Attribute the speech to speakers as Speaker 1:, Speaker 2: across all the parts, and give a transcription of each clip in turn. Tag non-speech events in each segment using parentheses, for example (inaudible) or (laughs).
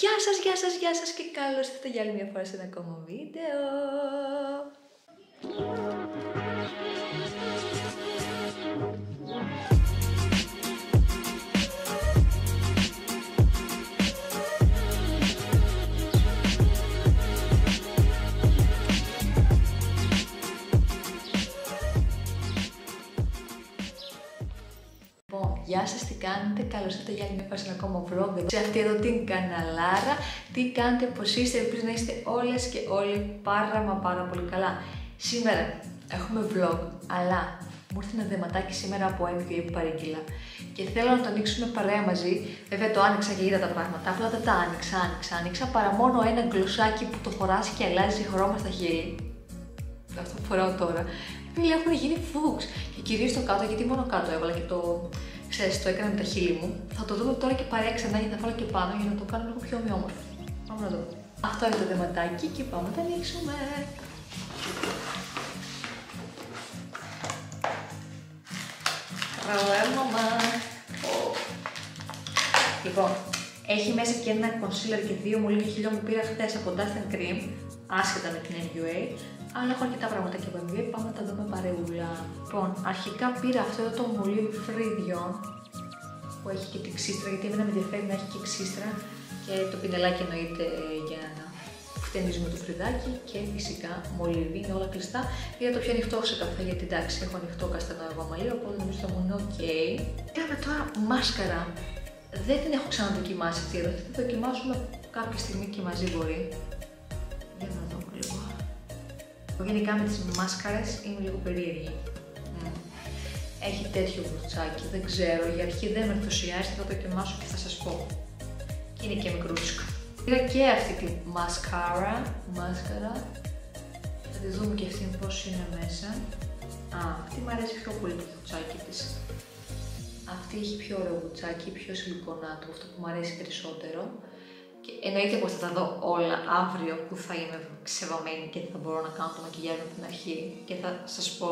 Speaker 1: Γεια σας, γεια σας, γεια σας και καλώς ήρθατε για άλλη μια φορά σε ένα ακόμα βίντεο. Γεια σας, τι κάνετε, καλώς ήρθατε για άλλη μια φορά σε ένα ακόμα vlog σε αυτή εδώ την καναλάρα. Τι κάνετε, πώς είστε, ελπίζω να είστε όλες και όλοι πάρα μα πάρα πολύ καλά. Σήμερα έχουμε vlog, αλλά μου ήρθε ένα δεματάκι σήμερα από MQA που παρήγγειλα και θέλω να το ανοίξουμε παρέα μαζί. Βέβαια το άνοιξα και είδα τα πράγματα, απλά δεν τα άνοιξα, άνοιξα, άνοιξα παρά μόνο ένα γκλωσάκι που το φοράς και αλλάζει χρώμα στα χείλη. Αυτό που φοράω τώρα. Φίλοι έχουν γίνει φούξ. Και κυρίως το κάτω, γιατί μόνο κάτω έβαλα και το. Ξέρεις, το έκανα με τα χείλη μου. Θα το δούμε τώρα και παρέα ξανά γιατί θα βάλω και πάνω για να το κάνω λίγο πιο ομοιόμορφο. Πάμε να δούμε. Αυτό είναι το δεματάκι και πάμε να το ανοίξουμε. Ραλέ μαμά. Λοιπόν, έχει μέσα και ένα concealer και δύο μολύβι χιλιό που πήρα χθε από Dust Cream, άσχετα με την NUA, αλλά έχω αρκετά πράγματα και από NUA, πάμε να τα δούμε παρεούλα. Λοιπόν, αρχικά πήρα αυτό εδώ το μολύβι φρύδιον, που έχει και την ξύστρα, γιατί εμένα με ενδιαφέρει να έχει και ξύστρα και το πινελάκι εννοείται για να χτενίζουμε το φρυδάκι και φυσικά μολύβι, είναι όλα κλειστά. Πήρα το πιο ανοιχτό σε καφέ γιατί εντάξει έχω ανοιχτό καστανό εγώ μαλλί, οπότε νομίζω θα μου είναι ok. Κάνουμε τώρα μάσκαρα. Δεν την έχω ξαναδοκιμάσει αυτή εδώ, θα τη δοκιμάσουμε κάποια στιγμή και μαζί μπορεί. Γενικά με τις μάσκαρες είμαι λίγο περίεργη. Έχει τέτοιο βουτσάκι, δεν ξέρω, για αρχή δεν με ενθουσιάζει, θα το δοκιμάσω και θα σας πω. Και είναι και μικρούτσικο. Πήρα και αυτή τη μασκάρα, μάσκαρα. Θα τη δούμε και αυτή πώς είναι μέσα. Α, αυτή μου αρέσει πιο πολύ το βουτσάκι της. Αυτή έχει πιο ωραίο βουτσάκι, πιο σιλικονάτο, αυτό που μου αρέσει περισσότερο. Και εννοείται πως θα τα δω όλα αύριο που θα είμαι ξεβαμένη και θα μπορώ να κάνω το μακιγιάζ από την αρχή και θα σας πω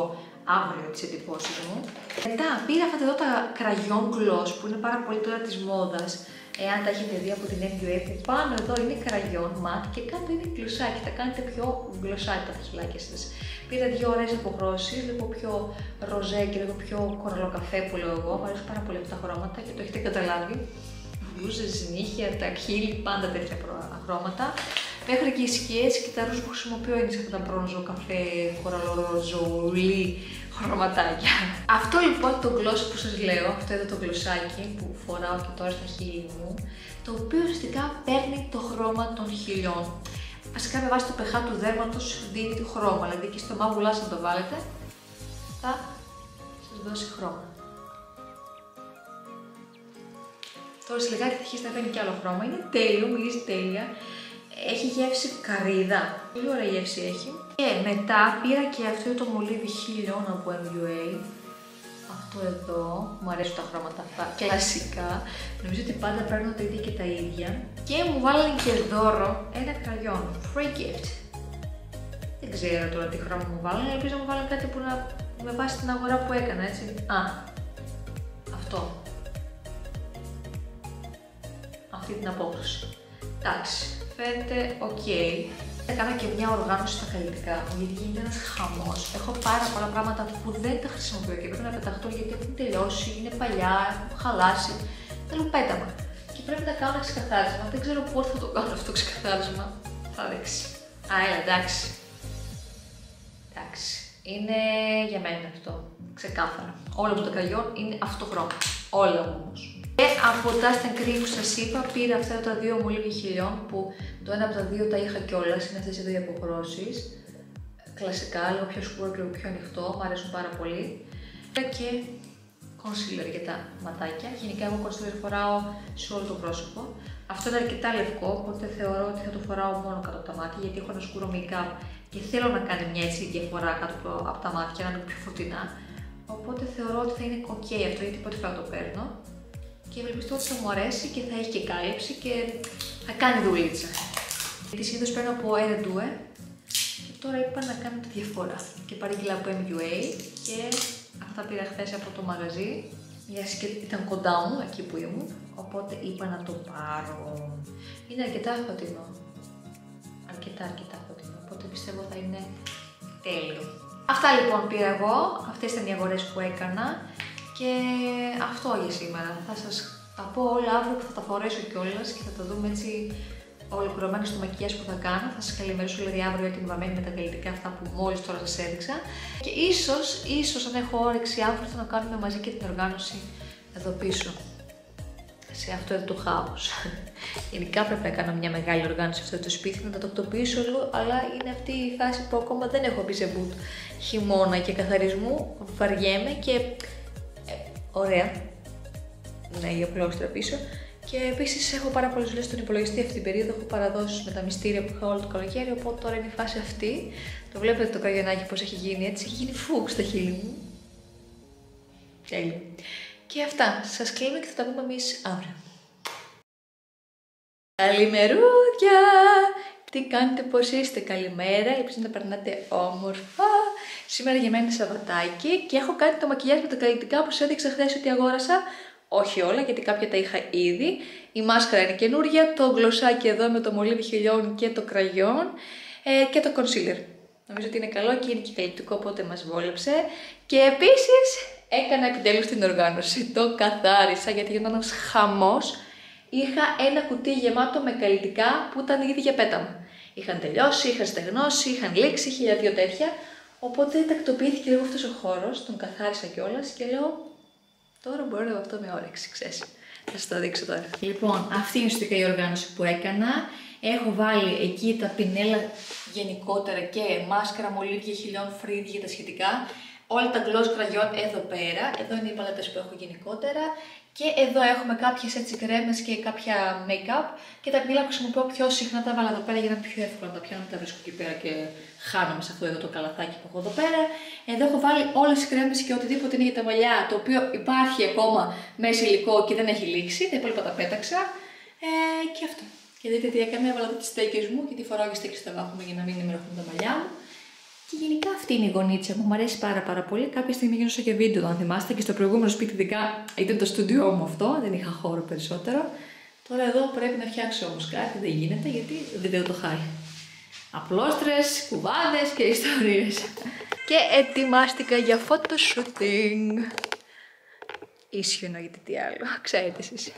Speaker 1: αύριο τις εντυπώσεις μου. Μετά πήρα αυτά εδώ τα κραγιόν gloss που είναι πάρα πολύ τώρα της μόδας εάν τα έχετε δει από την MUA που πάνω εδώ είναι κραγιόν ματ και κάτω είναι γλωσσάκι, θα κάνετε πιο γλωσσάκι τα χιλάκια σας. Πήρα δύο ωραίες αποχρώσεις, λίγο πιο ροζέ και λίγο πιο κοραλοκαφέ που λέω εγώ, μου αρέσουν πάρα πολύ αυτά τα χρώματα και το έχετε καταλάβει. Μπλούζες, νύχια, τα χείλη, πάντα τέτοια χρώματα. Μέχρι και οι σκιές και τα ρούζ που χρησιμοποιώ είναι σε αυτά τα μπρόζο, καφέ, κοραλοροζολί, χρωματάκια. Αυτό λοιπόν το γλώσσο που σας λέω, αυτό εδώ το γλωσσάκι που φοράω και τώρα στα χείλη μου, το οποίο ουσιαστικά παίρνει το χρώμα των χιλιών. Βασικά με βάση το pH του δέρματος δίνει το χρώμα, δηλαδή και στο μάγουλά να το βάλετε, θα σας δώσει χρώμα. Τώρα σε λιγάκι θα αρχίσει να παίρνει και άλλο χρώμα. Είναι τέλειο, μυρίζει τέλεια. Έχει γεύση καρύδα. Πολύ ωραία γεύση έχει. Και μετά πήρα και αυτό το μολύβι χίλιον από MUA. Αυτό εδώ, μου αρέσουν τα χρώματα αυτά, κλασικά. Νομίζω ότι πάντα παίρνω τα ίδια και τα ίδια. Και μου βάλανε και δώρο ένα κραγιόν, free gift. Δεν ξέρω τώρα τι χρώμα μου βάλανε, ελπίζω να μου βάλανε κάτι που να με βάσει την αγορά που έκανα, έτσι. Α, αυτό. Αυτή την απόκριση. Εντάξει, φαίνεται ok. Θα κάνω και μια οργάνωση στα καλλιτικά μου, γιατί γίνεται ένας χαμός. Έχω πάρα πολλά πράγματα που δεν τα χρησιμοποιώ και πρέπει να πεταχτώ γιατί έχουν τελειώσει, είναι παλιά, έχουν χαλάσει. Θέλω πέταμα. Και πρέπει να κάνω ένα ξεκαθάρισμα. Δεν ξέρω πότε θα το κάνω αυτό το ξεκαθάρισμα. Θα δείξει. Α, έλα, εντάξει. Εντάξει. Είναι για μένα αυτό. Ξεκάθαρα. Όλα μου τα καλλιών είναι αυτό χρώμα. Όλα όμως. Και από τα Cream που σας είπα, πήρα αυτά τα δύο μολύβι χιλιών που το ένα από τα δύο τα είχα κιόλας, είναι αυτές εδώ οι αποχρώσεις. Κλασικά, λίγο πιο σκούρο και λίγο πιο ανοιχτό, μου αρέσουν πάρα πολύ. Και concealer για τα ματάκια. Γενικά εγώ concealer φοράω σε όλο το πρόσωπο. Αυτό είναι αρκετά λευκό, οπότε θεωρώ ότι θα το φοράω μόνο κάτω από τα μάτια, γιατί έχω ένα σκούρο make-up και θέλω να κάνει μια έτσι διαφορά κάτω από τα μάτια, να είναι πιο φωτεινά. Οπότε θεωρώ ότι θα είναι ok αυτό, γιατί πότε φορά το παίρνω και ευελπιστώ ότι θα μου αρέσει και θα έχει και κάλυψη και θα κάνει δουλίτσα. Γιατί συνήθω παίρνω από Eredue και τώρα είπα να κάνω τη διαφορά. Και παρήγγειλα από MUA και αυτά πήρα χθες από το μαγαζί. Για και ήταν κοντά μου, εκεί που ήμουν, οπότε είπα να το πάρω. Είναι αρκετά φωτεινό. Αρκετά, αρκετά φωτεινό. Οπότε πιστεύω θα είναι τέλειο. Αυτά λοιπόν πήρα εγώ. Αυτές ήταν οι αγορές που έκανα. Και αυτό για σήμερα. Θα σας τα πω όλα αύριο που θα τα φορέσω κιόλας και θα τα δούμε έτσι ολοκληρωμένο στο μακιγιάζ που θα κάνω. Θα σας καλημερίσω δηλαδή αύριο έτοιμη βαμμένη με τα καλλιτικά αυτά που μόλις τώρα σας έδειξα. Και ίσως, ίσως αν έχω όρεξη αύριο θα το κάνουμε μαζί και την οργάνωση εδώ πίσω. Σε αυτό εδώ το χάος. (laughs) Γενικά πρέπει να κάνω μια μεγάλη οργάνωση αυτό το σπίτι, να το τακτοποιήσω λίγο, αλλά είναι αυτή η φάση που ακόμα δεν έχω μπει σε boot χειμώνα και καθαρισμού. Βαριέμαι και. Ε, ωραία. Ναι, η απλόστρα πίσω. Και επίσης έχω πάρα πολλές δουλειές στον υπολογιστή αυτή την περίοδο. Έχω παραδώσει με τα μυστήρια που είχα όλο το καλοκαίρι. Οπότε τώρα είναι η φάση αυτή. Το βλέπετε το καγιανάκι πώς έχει γίνει έτσι. Έχει γίνει φούξ στα χείλη μου. Τέλειο. Και αυτά. Σας κλείνω και θα τα πούμε εμείς αύριο. Καλημερούδια! Τι κάνετε, πώς είστε, καλημέρα, ελπίζω να περνάτε όμορφα. Σήμερα για μένα είναι Σαββατάκι και έχω κάνει το μακιγιάζ με τα καλλιτικά που σα έδειξα χθες ότι αγόρασα όχι όλα γιατί κάποια τα είχα ήδη. Η μάσκαρα είναι καινούρια, το γλωσσάκι εδώ με το μολύβι χιλιών και το κραγιόν ε, και το concealer. Νομίζω ότι είναι καλό και είναι και καλλιτικό οπότε μας βόλεψε. Και επίσης έκανα επιτέλους την οργάνωση, το καθάρισα γιατί γινόταν ένας χαμός. Είχα ένα κουτί γεμάτο με καλλιτικά που ήταν ήδη για πέταμα. Είχαν τελειώσει, είχαν στεγνώσει, είχαν λήξει, χίλια δύο τέτοια. Οπότε τακτοποιήθηκε λίγο αυτός ο χώρος, τον καθάρισα κιόλας και λέω Τώρα μπορώ να αυτό με όρεξη, ξέρεις. Θα σας το δείξω τώρα. Λοιπόν, αυτή είναι ουσιαστικά η οργάνωση που έκανα. Έχω βάλει εκεί τα πινέλα γενικότερα και μάσκαρα, μολύβια, χιλιών, φρύδι για τα σχετικά. Όλα τα gloss κραγιόν εδώ πέρα. Εδώ είναι οι παλέτες που έχω γενικότερα. Και εδώ έχουμε κάποιες έτσι κρέμες και κάποια make-up. Και τα πινέλα που χρησιμοποιώ πιο συχνά τα βάλα εδώ πέρα για να είναι πιο εύκολο να τα πιάνω. Τα βρίσκω εκεί πέρα και χάνομαι σε αυτό εδώ το καλαθάκι που έχω εδώ πέρα. Εδώ έχω βάλει όλες τις κρέμε και οτιδήποτε είναι για τα μαλλιά, το οποίο υπάρχει ακόμα μέσα υλικό και δεν έχει λήξει. Τα υπόλοιπα τα πέταξα. Ε, και αυτό. Και δείτε τι έκανα, έβαλα εδώ τις στέκες μου και τη φοράω και στέκες θα βάχουμε για να μην ενημερωθούν τα μαλλιά μου. Και γενικά αυτή είναι η γονίτσα μου, μου αρέσει πάρα πάρα πολύ. Κάποια στιγμή γίνωσα και βίντεο, αν θυμάστε, και στο προηγούμενο σπίτι ειδικά ήταν το στούντιό μου αυτό, δεν είχα χώρο περισσότερο. Τώρα εδώ πρέπει να φτιάξω όμως κάτι, δεν γίνεται γιατί δεν το χάει απλόστρες, κουβάδες και ιστορίες. Και ετοιμάστηκα για shooting. Ίσιο γιατί τι άλλο, ξέρετε εσείς.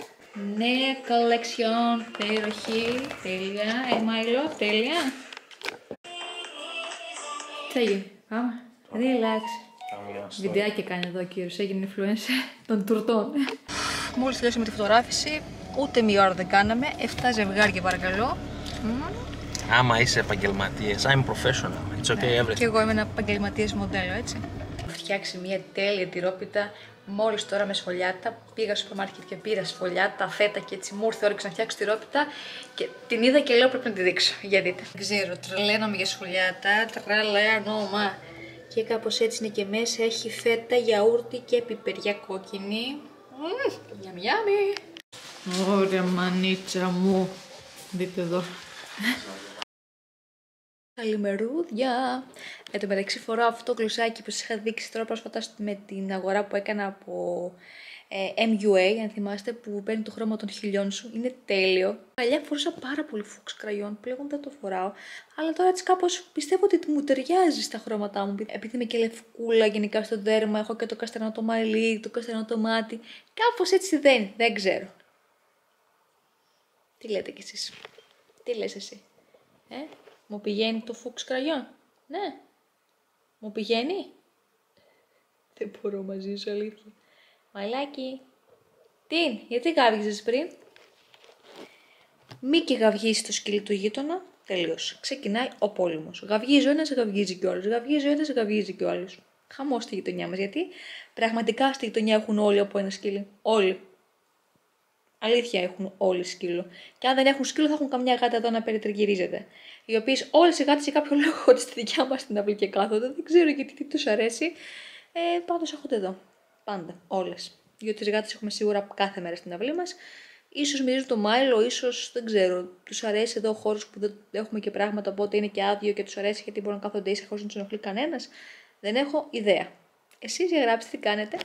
Speaker 1: Νέα collection, περιοχή, τέλεια, εμάιλο, τέλεια. Τέλειο, πάμε, relax. Βιντεάκι κάνει εδώ ο κύριος, έγινε influencer των τουρτών. Μόλις τελειώσαμε τη φωτογράφηση, ούτε μία ώρα δεν κάναμε, 7 ζευγάρια παρακαλώ.
Speaker 2: Άμα είσαι επαγγελματίας, I'm professional. It's okay ναι, everything.
Speaker 1: Και εγώ είμαι ένα επαγγελματίας μοντέλο, έτσι. Έχω φτιάξει μια τέλεια τυρόπιτα μόλις τώρα με σφολιάτα. Πήγα στο μάρκετ και πήρα σφολιάτα, φέτα και έτσι μου ήρθε όρεξη να φτιάξω τυρόπιτα. Και την είδα και λέω πρέπει να τη δείξω. Για δείτε. Δεν ξέρω, τρελαίνομαι για σφολιάτα, τρελαίνομαι. Και κάπως έτσι είναι και μέσα. Έχει φέτα, γιαούρτι και πιπεριά κόκκινη. Μιαμιάμι. Ωραία μανίτσα μου. Δείτε εδώ. Καλημερούδια! Εν τω μεταξύ φοράω αυτό το γλωσσάκι που σας είχα δείξει τώρα πρόσφατα με την αγορά που έκανα από ε, MUA, αν θυμάστε, που παίρνει το χρώμα των χιλιών σου. Είναι τέλειο. Παλιά φορούσα πάρα πολύ φούξ κραγιόν, πλέον δεν το φοράω. Αλλά τώρα έτσι κάπως πιστεύω ότι μου ταιριάζει στα χρώματά μου. Επειδή είμαι και λευκούλα γενικά στο δέρμα, έχω και το καστανό το μαλλί, το καστανό το μάτι. Κάπως έτσι δεν, δεν ξέρω. Τι λέτε κι εσείς; Τι λες εσύ; Ε; Μου πηγαίνει το φούξ κραγιόν. Ναι. Μου πηγαίνει. Δεν μπορώ μαζί σου αλήθεια. Μαλάκι. Τι, γιατί γάβγιζες πριν; Μη και γαυγίσει το σκύλι του γείτονα. Τελείω. Ξεκινάει ο πόλεμος. Γαυγίζει ο ένας, γαυγίζει και ο άλλος. Γαυγίζει ο ένας, γαυγίζει και ο άλλος. Χαμό στη γειτονιά μας. Γιατί πραγματικά στη γειτονιά έχουν όλοι από ένα σκύλι. Όλοι. Αλήθεια έχουν όλοι σκύλο. Και αν δεν έχουν σκύλο, θα έχουν καμιά γάτα εδώ να περιτριγυρίζεται. Οι οποίες όλε οι γάτες για κάποιο (laughs) λόγο ότι στη δικιά μας την αυλή και κάθονται. Δεν ξέρω γιατί τι τους αρέσει. Ε, Πάντως έχονται εδώ. Πάντα. Όλες. Γιατί τις γάτες έχουμε σίγουρα κάθε μέρα στην αυλή μας. σω μυρίζουν το μάιλο, ίσως δεν ξέρω. Τους αρέσει εδώ ο χώρος που δεν έχουμε και πράγματα, οπότε είναι και άδειο και τους αρέσει γιατί μπορούν να κάθονται ήσυχα χωρίς να τους ενοχλεί κανένας. Δεν έχω ιδέα. Εσείς διαγράψτε τι κάνετε.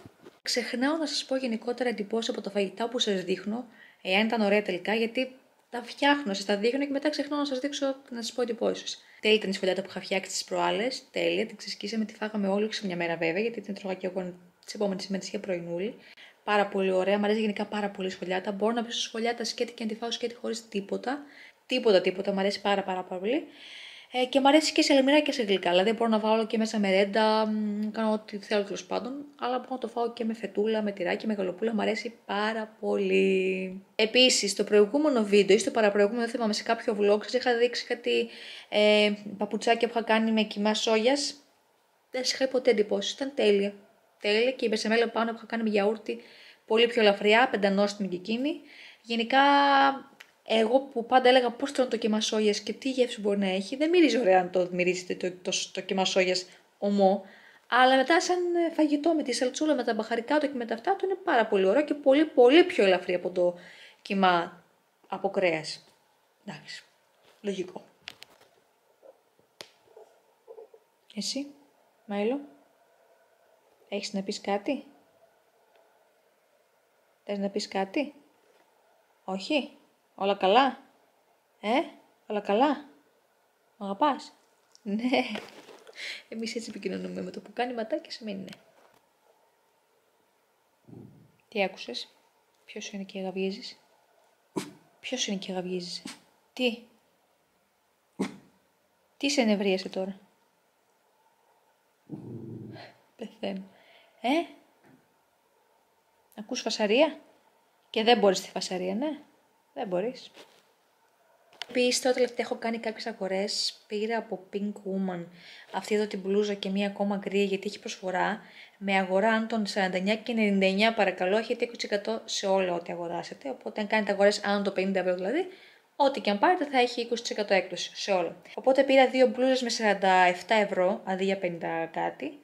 Speaker 1: Ξεχνάω να σας πω γενικότερα εντυπώσεις από τα φαγητά που σας δείχνω, εάν ήταν ωραία τελικά, γιατί τα φτιάχνω, σας τα δείχνω και μετά ξεχνώ να σας δείξω να σας πω εντυπώσεις. Τέλεια ήταν η σφολιάτα που είχα φτιάξει τις προάλλες. Τέλεια, την ξεσκίσαμε, τη φάγαμε όλοι σε μια μέρα βέβαια, γιατί την τρώγα και εγώ τις επόμενες ημέρε για πρωινούλη. Πάρα πολύ ωραία, μου αρέσει γενικά πάρα πολύ η σφολιάτα. Μπορώ να βρω σφολιάτα σκέτη και να τη φάω σκέτη χωρίς τίποτα. Τίποτα, τίποτα, μου αρέσει πάρα, πάρα, πάρα πολύ. Ε, και μου αρέσει και σε λεμμυρά και σε γλυκά. Δηλαδή μπορώ να βάλω και μέσα μερέντα, κάνω ό,τι θέλω τέλος πάντων. Αλλά μπορώ να το φάω και με φετούλα, με τυράκι, με γαλοπούλα. Μου αρέσει πάρα πολύ. Επίσης, στο προηγούμενο βίντεο ή στο παραπροηγούμενο, δεν θυμάμαι σε κάποιο vlog, σας είχα δείξει κάτι ε, παπουτσάκια που είχα κάνει με κοιμά σόγιας. Δεν σας είχα ποτέ εντυπώσει. Ήταν τέλεια. Τέλεια και η μπεσεμέλα πάνω που είχα κάνει με γιαούρτι πολύ πιο ελαφριά, πεντανόστιμη και εκείνη. Γενικά εγώ που πάντα έλεγα πώς τρώνε το κύμα και τι γεύση μπορεί να έχει, δεν μυρίζει ωραία αν το μυρίζετε το, το, το, το κύμα ομό. Αλλά μετά, σαν φαγητό με τη σαλτσούλα, με τα μπαχαρικά του και με τα αυτά του, είναι πάρα πολύ ωραίο και πολύ, πολύ πιο ελαφρύ από το κύμα από κρέας. Εντάξει. Λογικό. Εσύ, Μάιλο, έχεις να πεις κάτι; Θες να πεις κάτι; Όχι; Όλα καλά; Ε, όλα καλά; Μ' αγαπάς; Ναι. Εμείς έτσι επικοινωνούμε με το που κάνει ματάκι σημαίνει ναι. Τι άκουσες; Ποιος είναι και γαβγίζεις. Ποιος είναι και γαβγίζεις. Τι; Τι σε ενευρίασε τώρα; Πεθαίνω. Ε; Ακούς φασαρία; Και δεν μπορείς τη φασαρία, ναι. Δεν μπορείς. Επίσης, τώρα τελευταία έχω κάνει κάποιες αγορές. Πήρα από Pink Woman αυτή εδώ την μπλούζα και μία ακόμα γκρία γιατί έχει προσφορά. Με αγορά αν των 49 και 99 παρακαλώ έχετε 20% σε όλα ό,τι αγοράσετε. Οπότε αν κάνετε αγορές άνω το 50 ευρώ δηλαδή, ό,τι και αν πάρετε θα έχει 20% έκπτωση σε όλα. Οπότε πήρα δύο μπλούζες με 47 ευρώ αντί για 50 κάτι.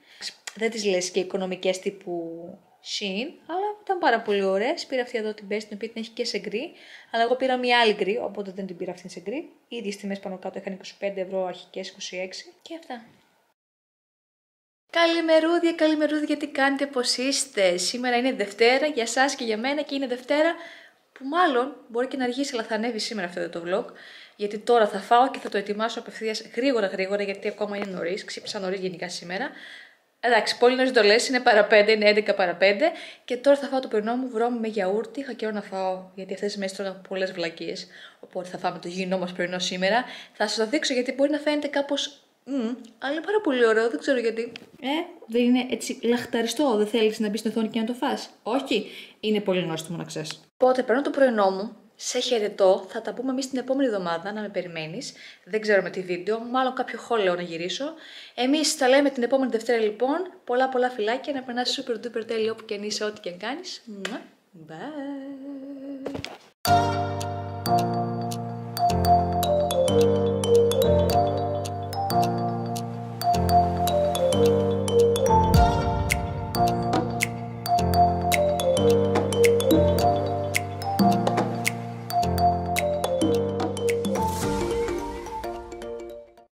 Speaker 1: Δεν τις λες και οικονομικές τύπου Shein, αλλά ήταν πάρα πολύ ωραία. Πήρα αυτή εδώ την vest, την οποία την έχει και σε γκρι, αλλά εγώ πήρα μια άλλη γκρι, οπότε δεν την πήρα αυτή σε γκρι. Ήδη οι τιμές πάνω κάτω είχαν 25 ευρώ, αρχικές 26 και αυτά. Καλημερούδια, καλημερούδια, τι κάνετε, πώς είστε; Σήμερα είναι Δευτέρα για εσάς και για μένα και είναι Δευτέρα που μάλλον μπορεί και να αργήσει, αλλά θα ανέβει σήμερα αυτό το vlog. Γιατί τώρα θα φάω και θα το ετοιμάσω απευθείας γρήγορα γρήγορα, γιατί ακόμα είναι νωρίς. Ξύπνησα νωρίς γενικά σήμερα. Εντάξει, πολύ νωρίς το λες, είναι παρα 5, είναι 11 παρα 5. Και τώρα θα φάω το πρωινό μου βρώμη με γιαούρτι. Είχα καιρό να φάω, γιατί αυτές τις μέρες τρώγα πολλές βλακίες. Οπότε θα φάμε το γυμνό μας πρωινό σήμερα. Θα σας το δείξω γιατί μπορεί να φαίνεται κάπως. Mm, αλλά είναι πάρα πολύ ωραίο, δεν ξέρω γιατί. Ε, δεν είναι έτσι λαχταριστό, δεν θέλεις να μπεις στην οθόνη και να το φας. Όχι, είναι πολύ νόστιμο να ξέρει. Οπότε παίρνω το πρωινό μου, σε χαιρετώ. Θα τα πούμε εμείς την επόμενη εβδομάδα, να με περιμένεις. Δεν ξέρω με τι βίντεο, μάλλον κάποιο χόλεο να γυρίσω. Εμείς τα λέμε την επόμενη Δευτέρα λοιπόν. Πολλά πολλά φιλάκια, να περνάσει super duper τέλειο όπου και αν είσαι, ό,τι και αν κάνεις. Bye.